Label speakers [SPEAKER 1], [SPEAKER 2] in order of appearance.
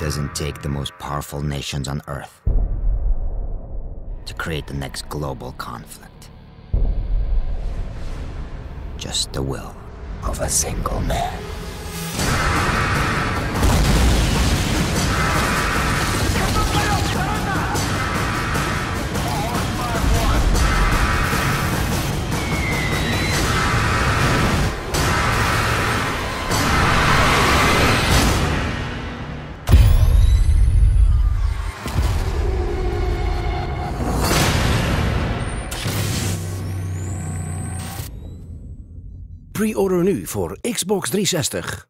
[SPEAKER 1] doesn't take the most powerful nations on Earth to create the next global conflict. Just the will of a single man.
[SPEAKER 2] Pre-order nu voor Xbox 360.